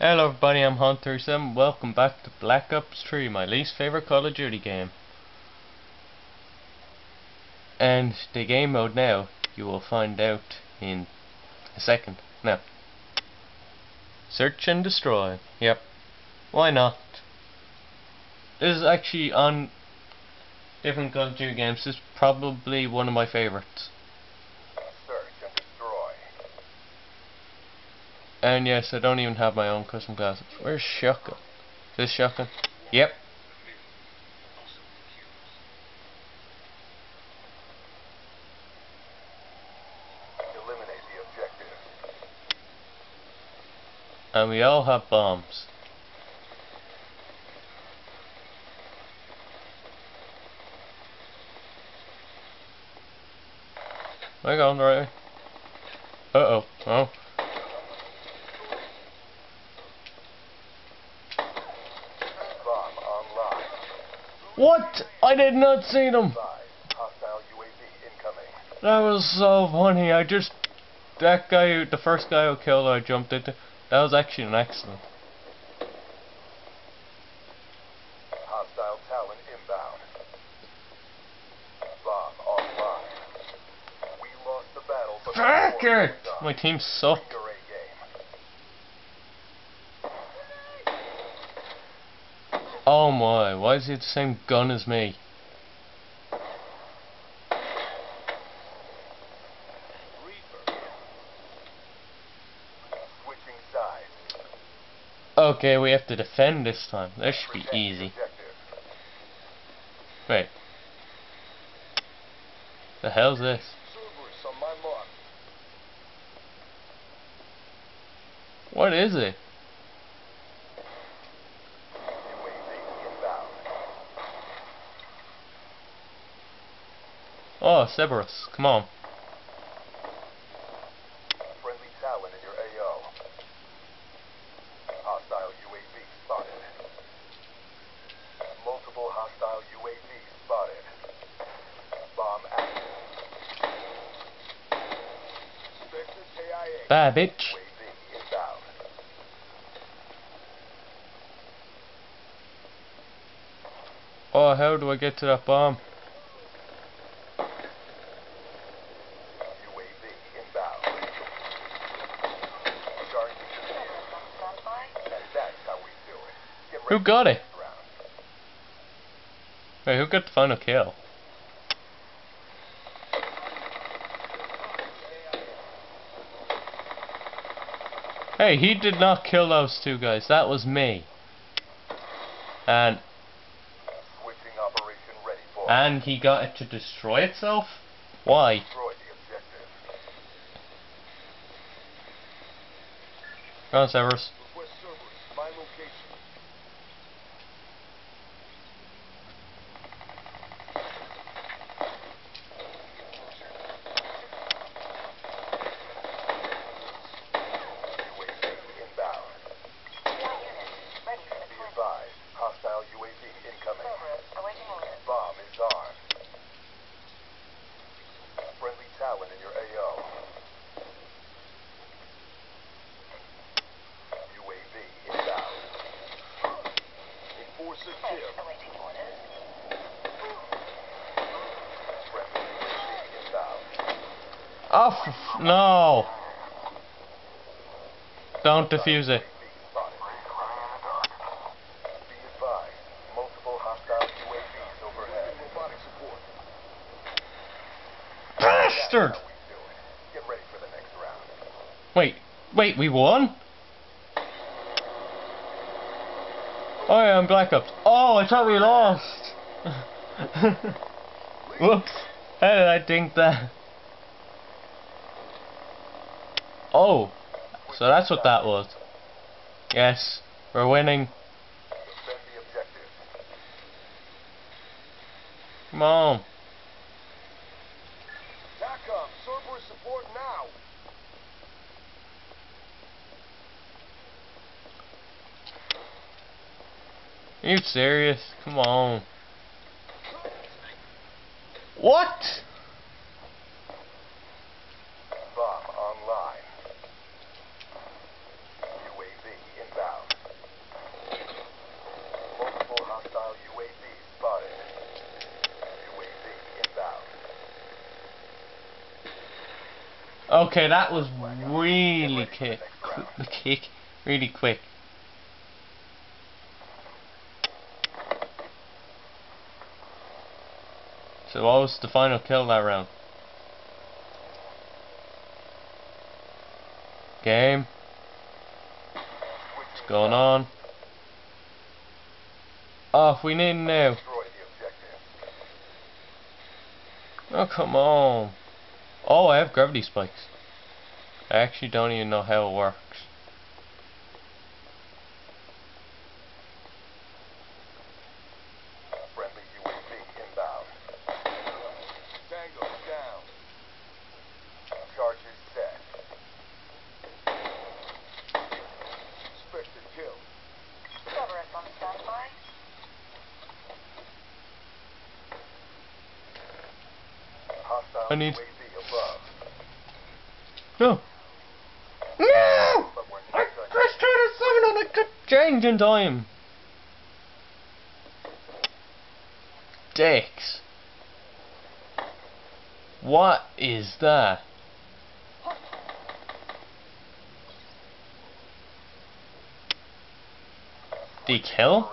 Hello everybody, I'm Hunter7. Welcome back to Black Ops 3, my least favorite Call of Duty game. And the game mode now, you will find out in a second. Now, search and destroy. Yep. Why not? This is actually on different Call of Duty games. This is probably one of my favorites. Search and destroy. And yes, I don't even have my own custom glasses. Where's shotgun? Is this shotgun? Yep. Eliminate the objective. And we all have bombs. Am I going the right way? Uh oh. Oh. Bomb online. What? I did not see them. That was so funny. I just that guy, the first guy who killed, I jumped into. That was actually an accident. Fuck it! My team sucked. Your A game. Oh my! Why is he the same gun as me? Okay, we have to defend this time. That should be easy. Wait. The hell's this? What is it? UAV inbound. Oh, Cerberus. Come on. Friendly Talon in your AO. Hostile UAV spotted. Multiple hostile UAV spotted. Bomb active. Spectre KIA. Bad bitch. Oh, how do I get to that bomb? UAV inbound. Charging the field. And that's how we do it. Get Who got it? Wait, who got the final kill? Hey, he did not kill those two guys. That was me. And and he got it to destroy itself? Why? destroy the objective. Come on, Cerberus. Request Cerberus, my location. UAV inbound. Be advised, hostile UAV incoming. Bomb is armed. Friendly Talon in your AO. UAV inbound. Enforcer kill. Friendly UAV inbound. No. Don't defuse it. Bastard! Wait, wait, we won? Oh yeah, I'm Black Ops. Oh, I thought we lost. Whoops. How did I think that? Oh, so that's what that was. Yes, we're winning. Defend the objective. Come on. TACOM, Cerberus support now. Are you serious? Come on. What? Bomb online. UAV inbound. Okay, that was really kick, the kick, really quick. So what was the final kill that round? Game. What's going on? Oh, we need now. Oh, come on. Oh, I have gravity spikes. I actually don't even know how it works. I need. No. No! I pressed trying to summon on a good change in time. Dicks. What is that? The kill?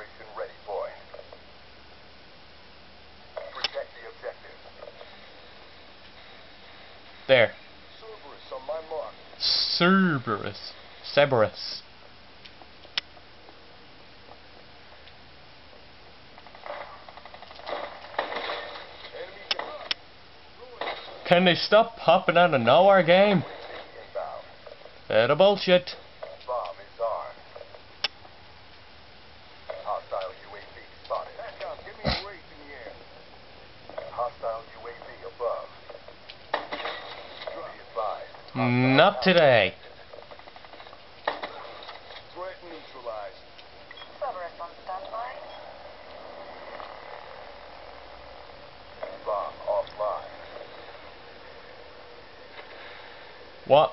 Cerberus. Cerberus. Can they stop popping out of nowhere game? Bit of bullshit. Not today. Threat neutralized. Cerberus on standby. Bomb offline. What?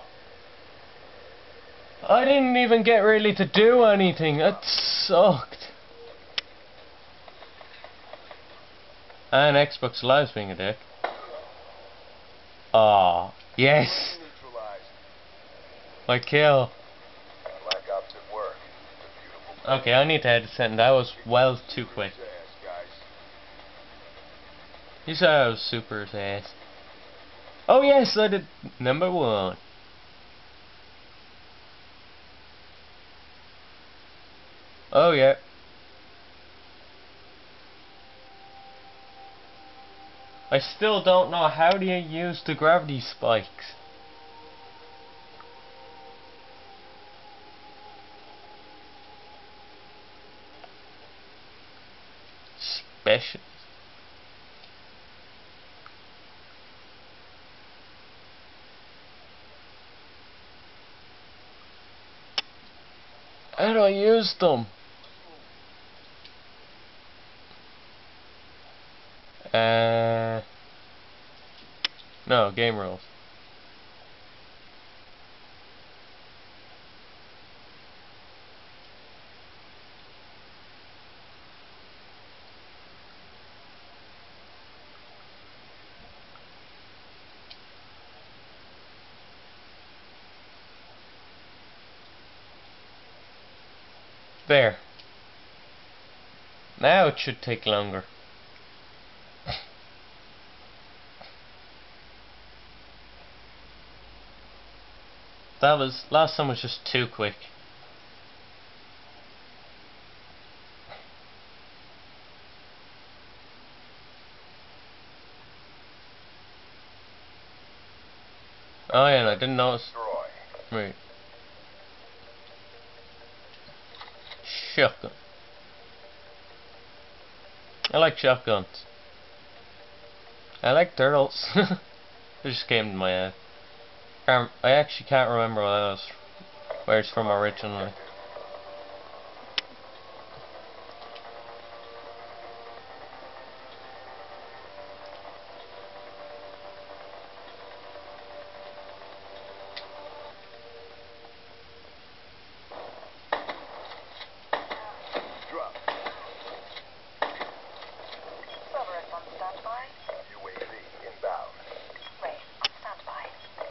I didn't even get really to do anything. That sucked. And Xbox Live's being a dick. Ah, yes. My kill. Okay, I need to edit it, that was well too quick. You said I was super fast. Oh yes, I did number one. Oh yeah. I still don't know how do you use the gravity spikes. Do I use them? Uh, no, game rules. There. Now it should take longer. that was, last time was just too quick. Oh yeah, I didn't notice. Right. Shotgun. I like shotguns. I like turtles. it just came to my head. I actually can't remember where it's from originally.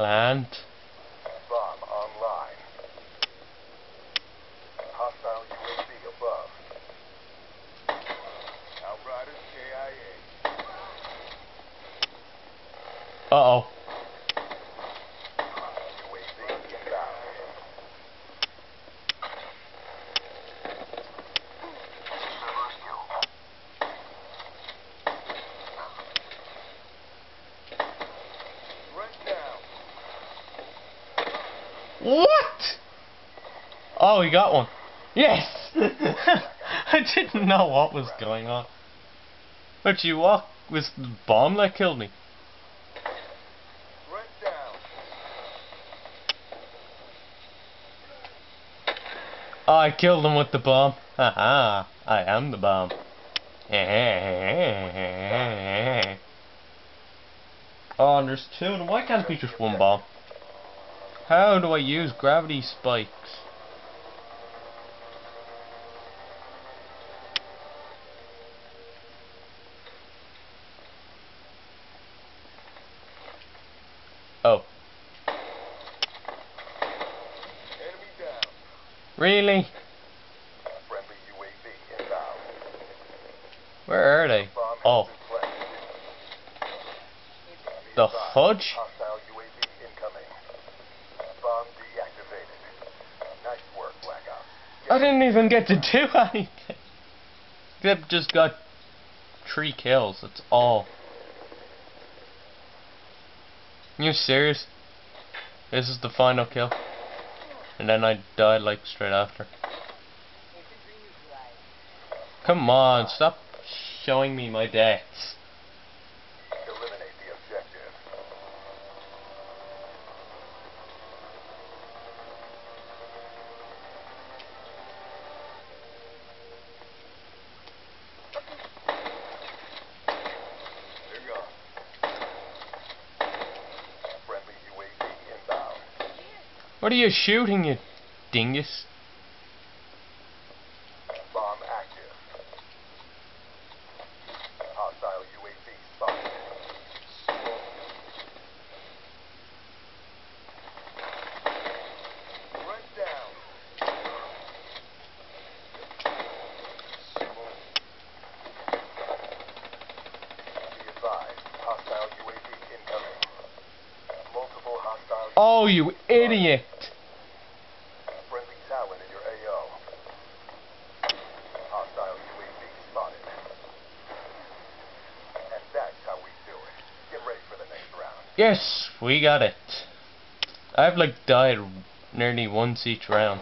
Plant. Bomb online. Hostile UAV above. Outriders KIA. Uh-oh. UAV inbound. Threat down. What? He got one. Yes! I didn't know what was going on. But you what was the bomb that killed me? Oh, I killed him with the bomb. Haha, I am the bomb. Oh, and there's two of them. Why can't it be just one bomb? How do I use gravity spikes? Oh, Enemy down. really? Friendly UAV inbound. Where are they? Oh, has been planted. Be the fudge? Hostile UAV incoming. Bomb deactivated. Nice work, Black Ops. I didn't even get to do anything. Except just got three kills, that's all. You serious? This is the final kill? And then I died like straight after. Come on, stop showing me my deaths. Eliminate the objective. They're gone. Friendly UAV inbound. What are you shooting, you dingus? Bomb active. Hostile UAV spotted. Threat down. Be advised, hostile UAV incoming. Multiple hostile Oh, you idiot! friendly Talon in your AO. Hostile UAV spotted. And that's how we do it. Get ready for the you idiot! Yes, we got it. I've like died nearly once each round.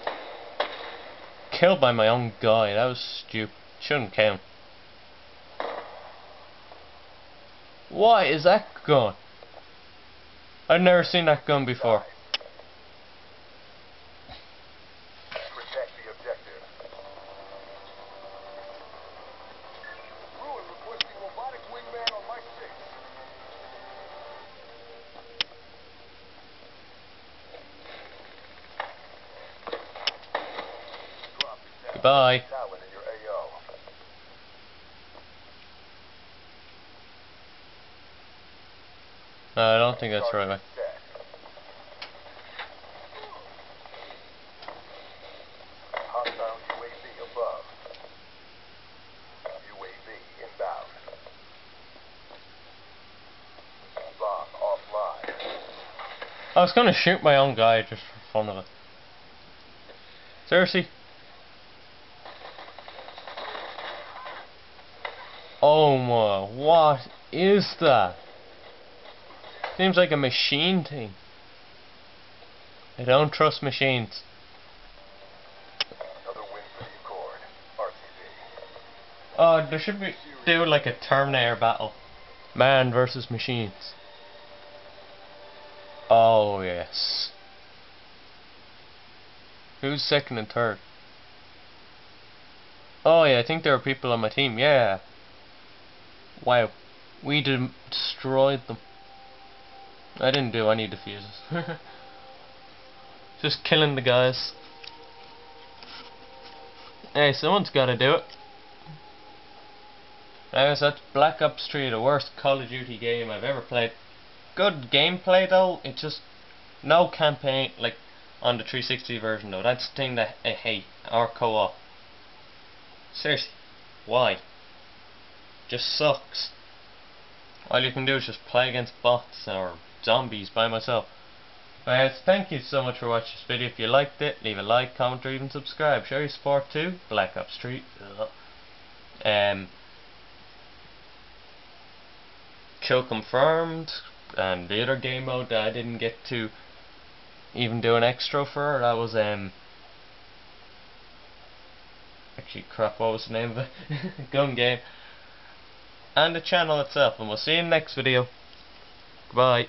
Killed by my own guy, that was stupid. Shouldn't count. What is that gun? I've never seen that gun before. Protect the objective. Ruin requesting robotic wingman on my six. Drop it down. Goodbye. Talon in your AO. No, I don't think that's right. Inbound. Bomb offline. I was gonna shoot my own guy just for fun of it. Seriously? Oh my, what is that? Seems like a machine thing. I don't trust machines. Another win for the Accord. RTB. Oh, uh, there should be do like a Terminator battle. Man versus machines. Oh yes. Who's second and third? Oh yeah, I think there are people on my team. Yeah. Wow. We de destroyed them. I didn't do any defuses. Just killing the guys. Hey, someone's gotta do it. Anyways, that's Black Ops 3, the worst Call of Duty game I've ever played. Good gameplay though, it's just no campaign, like on the 360 version though. That's the thing that I hate, or co-op. Seriously, why? Just sucks. All you can do is just play against bots or zombies by myself. Guys, thank you so much for watching this video. If you liked it, leave a like, comment, or even subscribe. Show your support too. Black Ops 3. Um, kill confirmed and the other game mode that I didn't get to even do an extra for that was um actually crap what was the name of it gun game and the channel itself and we'll see you in the next video goodbye